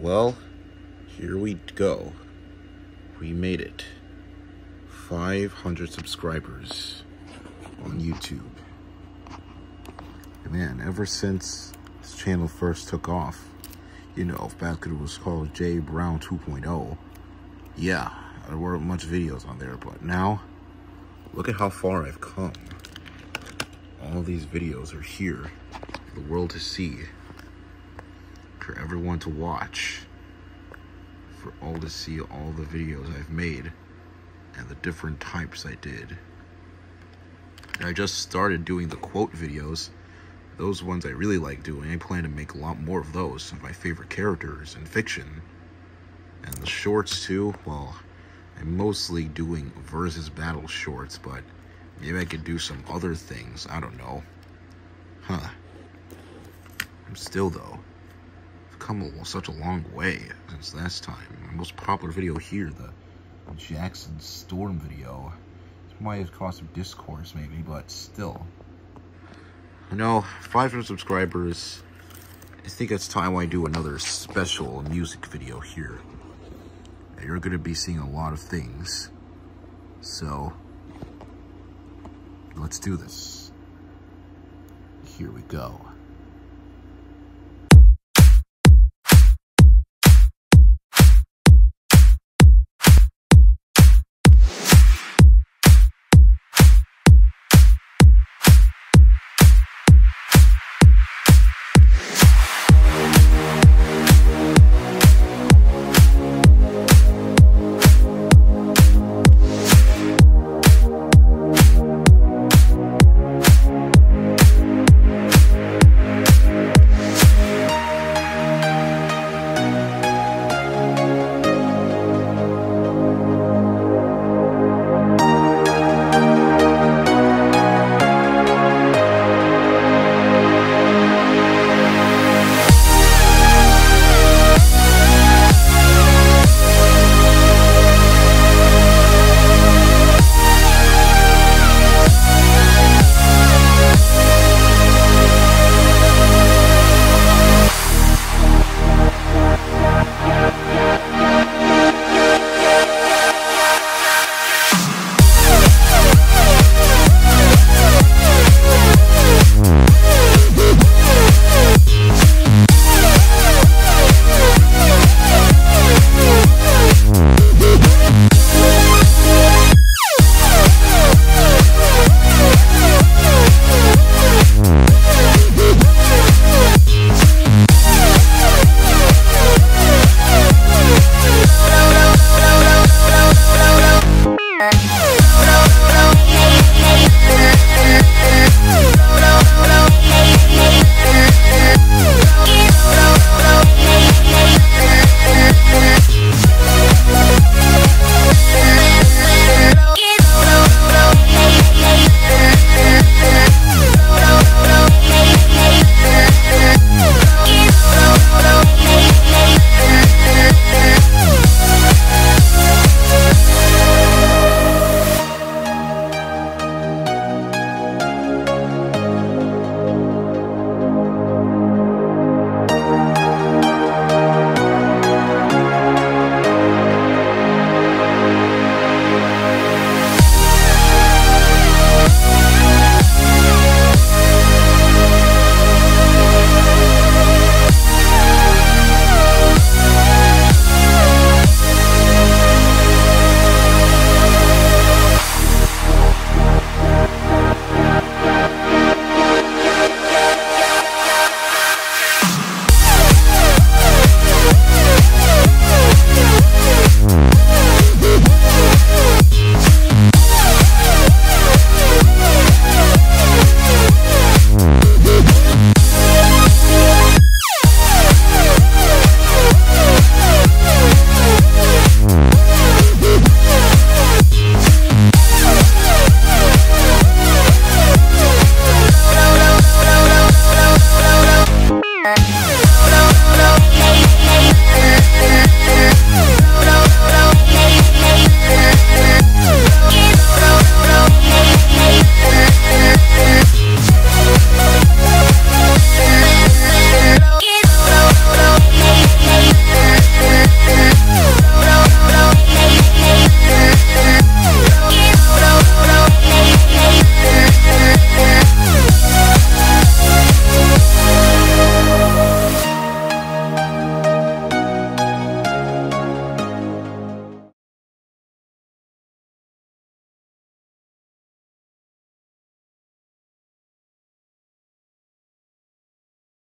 Well, here we go. We made it. 500 subscribers on YouTube. And man, ever since this channel first took off, you know, back when it was called J Brown 2.0, yeah, there weren't much videos on there, but now, look at how far I've come. All these videos are here for the world to see, for everyone to watch, for all to see all the videos I've made and the different types I did. And I just started doing the quote videos. Those ones I really like doing. I plan to make a lot more of those of my favorite characters in fiction. And the shorts too, well, I'm mostly doing versus battle shorts, but maybe I could do some other things. I don't know. Huh. I'm still, though, come such a long way since last time. My most popular video here, the Jackson Storm video. Might have caused some discourse, maybe, but still. You know, 500 subscribers. I think it's time I do another special music video here. You're going to be seeing a lot of things. So, let's do this. Here we go.